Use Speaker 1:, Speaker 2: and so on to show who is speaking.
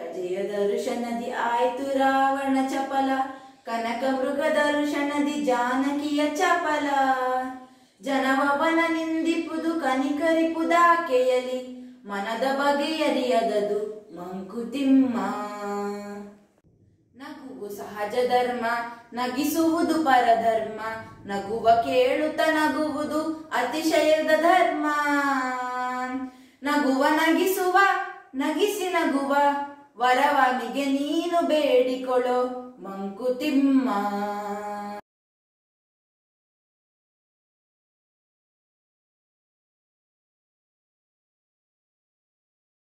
Speaker 1: ಜನಕ ದರ್ಶನದಿ ಆಯ್ತು ರಾವಣ ಚಪಲ, ಕನಕ ಮೃಗ ದರ್ಶನದಿ ಜಾನಕಿಯ ಚಪಲ. ಜನವವನ ನಿಂದಿಪುದು ಕನಿಕರಿಪುದಾಕೆಯಲಿ, ಮನದ ಬಗೆಯರಿಯದದು ಮಂಕುತಿಮ್ಮ. ನಗುವು ಸಹಜ ಧರ್ಮ, ನಗಿಸುವುದು ಪರಧರ್ಮ, ನಗುವ ಕೇಳುತ್ತ ನಗುವುದು ಅತಿಶಯದ ಧರ್ಮ. ನಗುವ ನಗಿಸುವ, ನಗಿಸಿ ನಗುವ ವರವಾಗಿಗೆ ನೀನು ಬೇಡಿಕೊಳ್ಳೋ ಮಂಕುತಿಮ್ಮ.